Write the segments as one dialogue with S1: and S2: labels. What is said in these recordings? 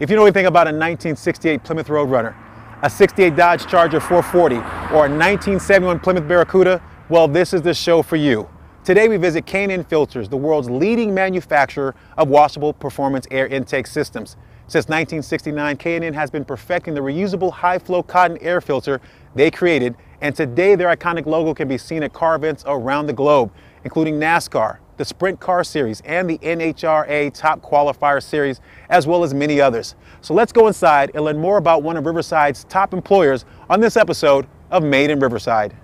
S1: If you know anything about a 1968 Plymouth Roadrunner, a 68 Dodge Charger 440, or a 1971 Plymouth Barracuda, well, this is the show for you. Today we visit K&N Filters, the world's leading manufacturer of washable performance air intake systems. Since 1969, K&N has been perfecting the reusable high-flow cotton air filter they created, and today their iconic logo can be seen at car events around the globe, including NASCAR, the Sprint Car Series, and the NHRA Top Qualifier Series, as well as many others. So let's go inside and learn more about one of Riverside's top employers on this episode of Made in Riverside.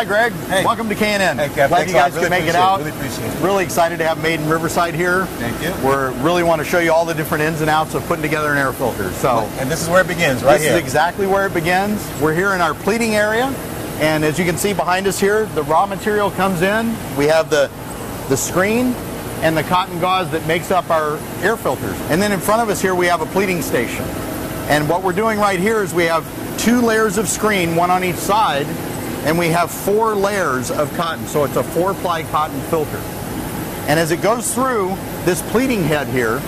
S2: Hi, Greg.
S1: Hey.
S2: Welcome to K&N.
S1: Hey, Kev.
S2: Glad
S1: Thanks
S2: you guys
S1: Really
S2: could make it out.
S1: Really appreciate it.
S2: Really excited to have Made in Riverside here.
S1: Thank you.
S2: We really want to show you all the different ins and outs of putting together an air filter. So
S1: And this is where it begins, right
S2: this
S1: here.
S2: is exactly where it begins. We're here in our pleating area, and as you can see behind us here, the raw material comes in. We have the the screen and the cotton gauze that makes up our air filters. And then in front of us here, we have a pleating station. And what we're doing right here is we have two layers of screen, one on each side, and we have four layers of cotton. So it's a four-ply cotton filter. And as it goes through this pleating head here,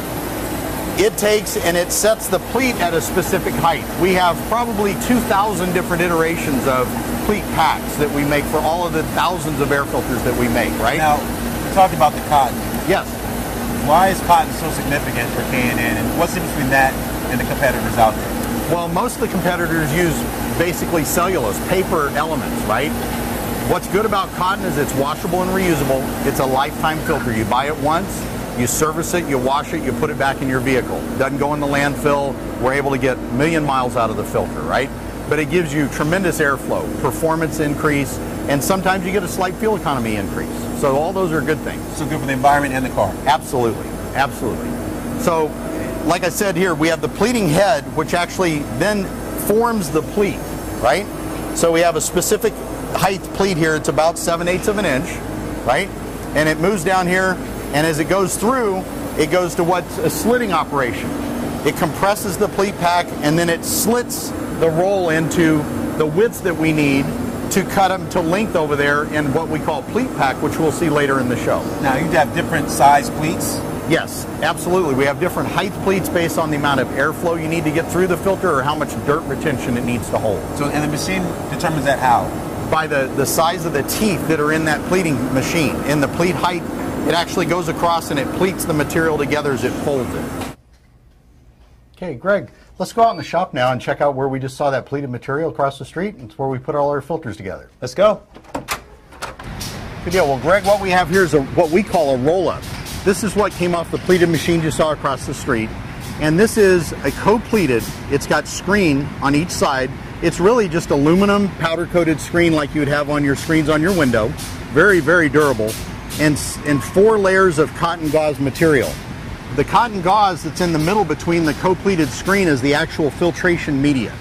S2: it takes and it sets the pleat at a specific height. We have probably 2,000 different iterations of pleat packs that we make for all of the thousands of air filters that we make, right?
S1: Now, we talked about the cotton.
S2: yes.
S1: Why is cotton so significant for K&N, and what's the difference between that and the competitors out there?
S2: Well, most of the competitors use basically cellulose, paper elements, right? What's good about cotton is it's washable and reusable. It's a lifetime filter. You buy it once, you service it, you wash it, you put it back in your vehicle. Doesn't go in the landfill. We're able to get a million miles out of the filter, right? But it gives you tremendous airflow, performance increase, and sometimes you get a slight fuel economy increase. So all those are good things.
S1: So good for the environment and the car.
S2: Absolutely, absolutely. So, like I said here, we have the pleating head, which actually then forms the pleat, right? So we have a specific height pleat here. It's about 7 eighths of an inch, right? And it moves down here, and as it goes through, it goes to what's a slitting operation. It compresses the pleat pack, and then it slits the roll into the width that we need to cut them to length over there in what we call pleat pack, which we'll see later in the show.
S1: Now, you have different size pleats.
S2: Yes, absolutely. We have different height pleats based on the amount of airflow you need to get through the filter or how much dirt retention it needs to hold.
S1: So, and the machine determines that how?
S2: By the, the size of the teeth that are in that pleating machine. In the pleat height, it actually goes across and it pleats the material together as it folds it. Okay, Greg, let's go out in the shop now and check out where we just saw that pleated material across the street. It's where we put all our filters together.
S1: Let's go.
S2: Good deal. Well, Greg, what we have here is a, what we call a roll-up. This is what came off the pleated machine you saw across the street. And this is a co-pleated. It's got screen on each side. It's really just aluminum powder-coated screen like you would have on your screens on your window. Very, very durable. And, and four layers of cotton gauze material. The cotton gauze that's in the middle between the co-pleated screen is the actual filtration media.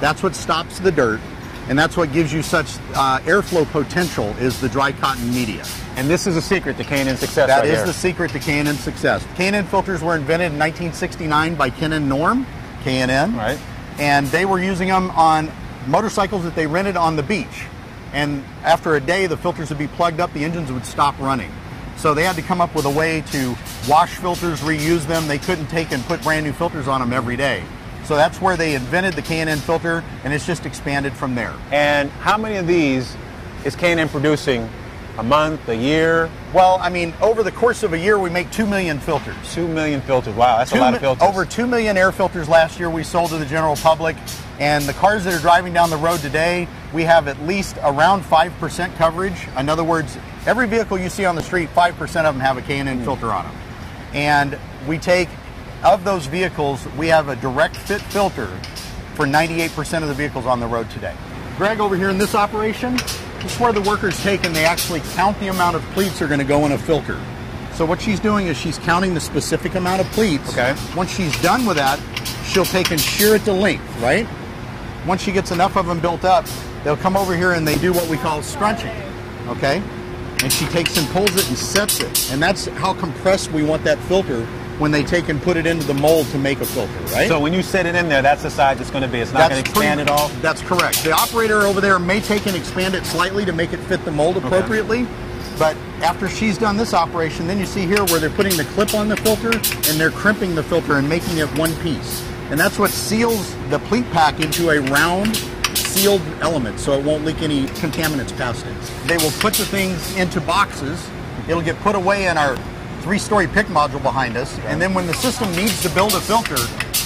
S2: That's what stops the dirt, and that's what gives you such uh, airflow potential is the dry cotton media.
S1: And this is a secret to K&N success
S2: That
S1: right
S2: is
S1: here.
S2: the secret to K&N success. K&N filters were invented in 1969 by Ken and Norm, K&N.
S1: Right.
S2: And they were using them on motorcycles that they rented on the beach. And after a day, the filters would be plugged up, the engines would stop running. So they had to come up with a way to wash filters, reuse them. They couldn't take and put brand new filters on them every day. So that's where they invented the K&N filter, and it's just expanded from there.
S1: And how many of these is K&N producing a month, a year?
S2: Well, I mean, over the course of a year, we make 2 million filters.
S1: Two million filters. Wow, that's
S2: Two
S1: a lot of filters.
S2: Over 2 million air filters last year we sold to the general public. And the cars that are driving down the road today, we have at least around 5% coverage. In other words, every vehicle you see on the street, 5% of them have a K&N hmm. filter on them. And we take, of those vehicles, we have a direct fit filter for 98% of the vehicles on the road today. Greg, over here in this operation, this is where the workers take and they actually count the amount of pleats are going to go in a filter. So what she's doing is she's counting the specific amount of pleats.
S1: Okay.
S2: Once she's done with that, she'll take and shear it to length, right? Once she gets enough of them built up, they'll come over here and they do what we call scrunching, okay? And she takes and pulls it and sets it. And that's how compressed we want that filter when they take and put it into the mold to make a filter, right?
S1: So when you set it in there, that's the size it's going to be. It's not going to expand at all.
S2: That's correct. The operator over there may take and expand it slightly to make it fit the mold appropriately. But after she's done this operation, then you see here where they're putting the clip on the filter and they're crimping the filter and making it one piece. And that's what seals the pleat pack into a round sealed element so it won't leak any contaminants past it. They will put the things into boxes. It'll get put away in our three-story pick module behind us. And then when the system needs to build a filter,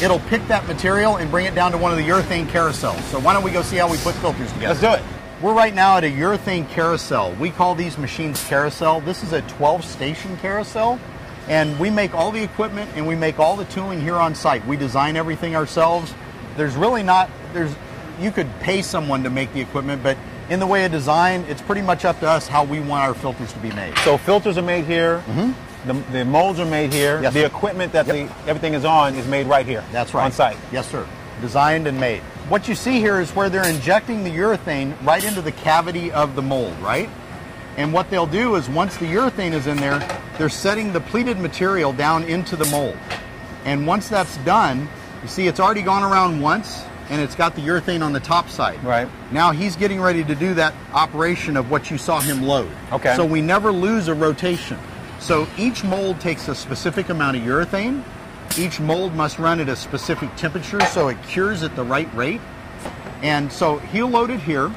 S2: it'll pick that material and bring it down to one of the urethane carousels. So why don't we go see how we put filters together?
S1: Let's do it.
S2: We're right now at a urethane carousel. We call these machines carousel. This is a 12 station carousel. And we make all the equipment and we make all the tooling here on site. We design everything ourselves. There's really not, there's, you could pay someone to make the equipment, but in the way of design, it's pretty much up to us how we want our filters to be made.
S1: So filters are made here. Mm-hmm. The, the molds are made here.
S2: Yes,
S1: the
S2: sir.
S1: equipment that
S2: Yep.
S1: the everything is on is made right here.
S2: That's right.
S1: On site.
S2: Yes, sir. Designed and made. What you see here is where they're injecting the urethane right into the cavity of the mold, right? And what they'll do is once the urethane is in there, they're setting the pleated material down into the mold. And once that's done, you see it's already gone around once and it's got the urethane on the top side.
S1: Right.
S2: Now he's getting ready to do that operation of what you saw him load.
S1: Okay.
S2: So we never lose a rotation. So each mold takes a specific amount of urethane. Each mold must run at a specific temperature so it cures at the right rate. And so he loaded here.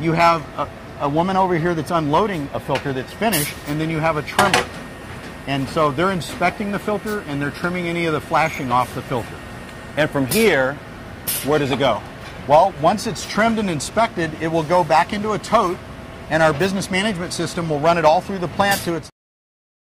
S2: You have a, a woman over here that's unloading a filter that's finished, and then you have a trimmer. And so they're inspecting the filter and they're trimming any of the flashing off the filter.
S1: And from here, where does it go?
S2: Well, once it's trimmed and inspected, it will go back into a tote, and our business management system will run it all through the plant to its